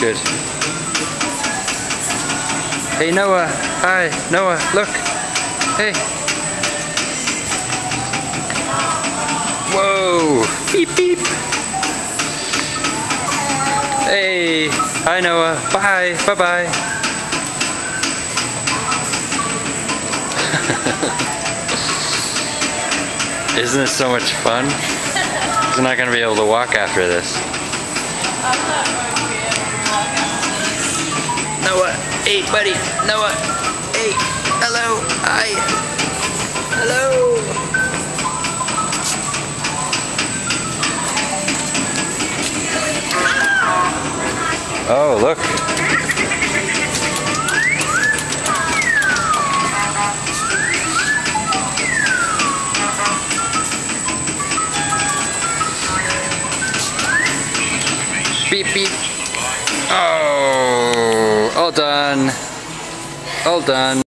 Good. Hey Noah. Hi, Noah. Look. Hey. Whoa. Beep beep. Hey. Hi Noah. Bye. Bye bye. Isn't this so much fun? He's not gonna be able to walk after this. Noah, hey buddy, Noah, hey, hello, hi, hello. Oh, look. Beep beep. Oh, all done. All done.